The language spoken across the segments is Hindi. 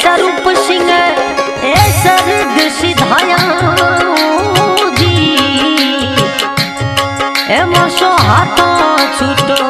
स्वरूप सिंह हे सरद सिधाया जी ए मो हाथा छूटो।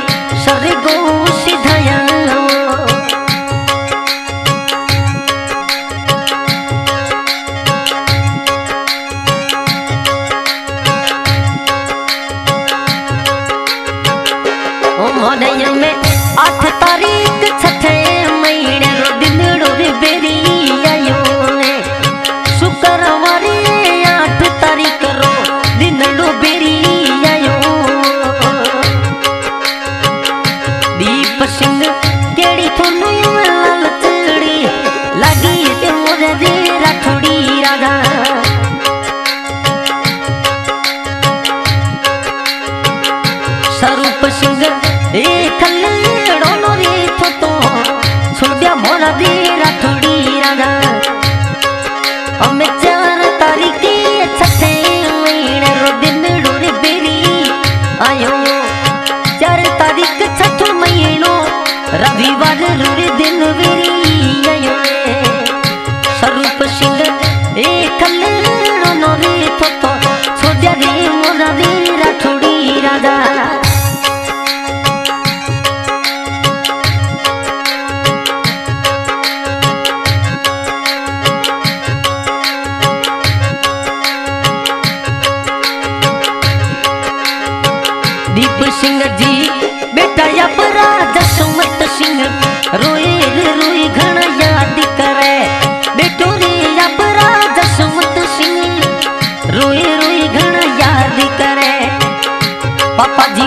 महोदय में अठ Radio. попади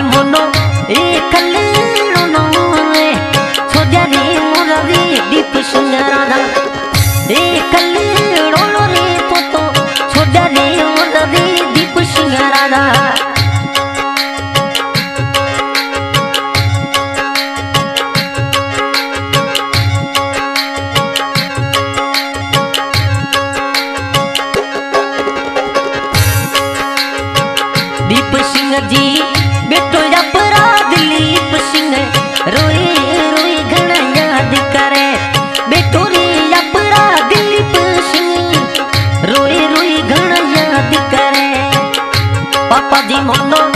菩提摩诃。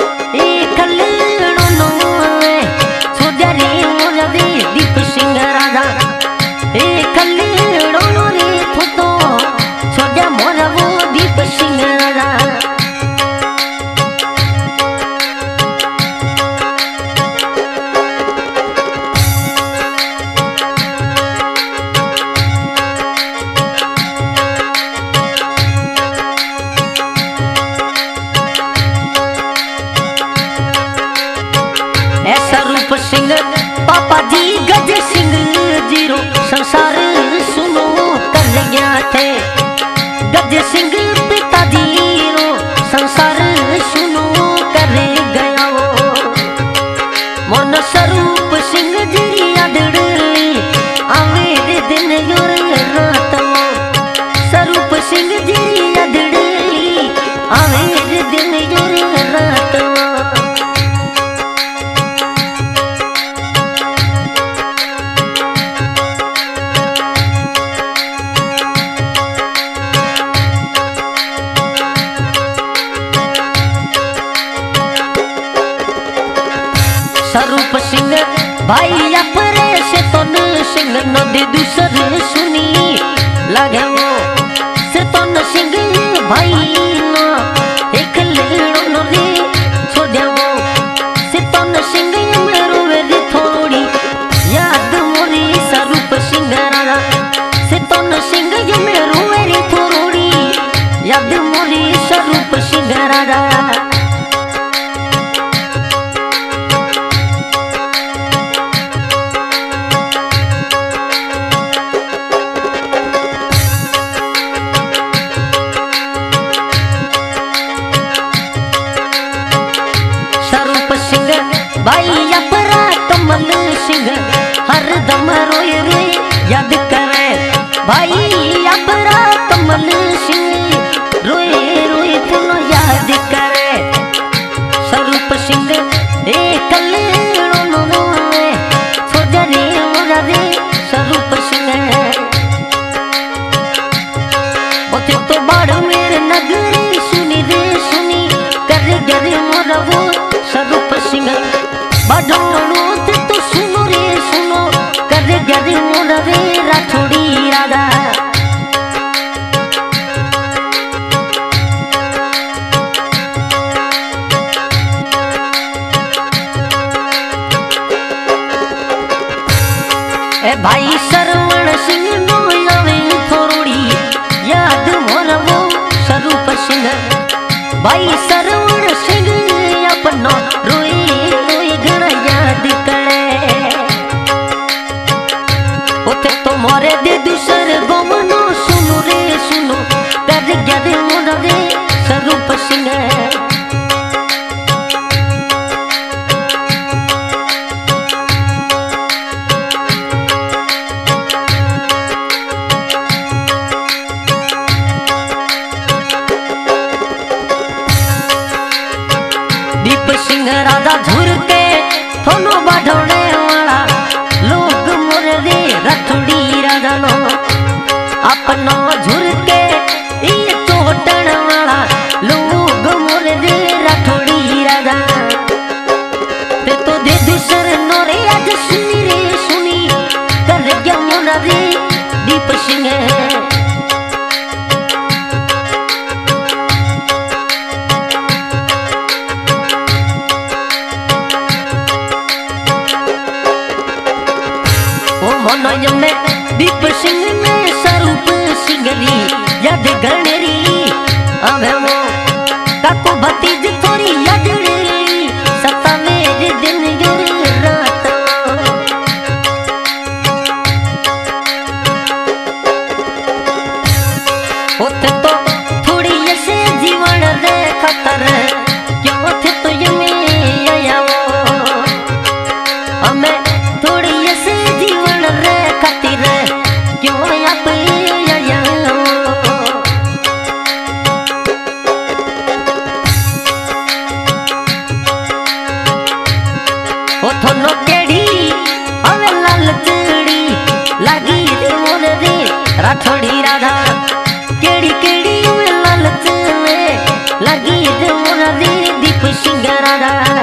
स्वरूप सिंह, भाई अपरे से तो सिंह नदी दूसर सुनी। लगे से तो सिंह भाई भाई अपरा कमल सिंह रोए रोए पुनः याद करे। स्वरूप सिंह ए मोरा स्वरूप सिंह। ओते तो मेरे नगरी सुनी रे सुनी, कर गरे मोरा वो भाई सरवण सिंह नो आवे थोड़ी याद मोर वो स्वरूप सिंह भाई सरवण सिंह अपनो रोई रोई घना याद करे। उते तो मोरे दे दूसर गोमनो सुनो रे सुनो। कर गरे मोर रे स्वरूप सिंह सिंह राधा झुर के ओ दीप सिंह में स्वरूप सिंगली यद गणरी। अबे वो काको भतीज थोड़ी याद da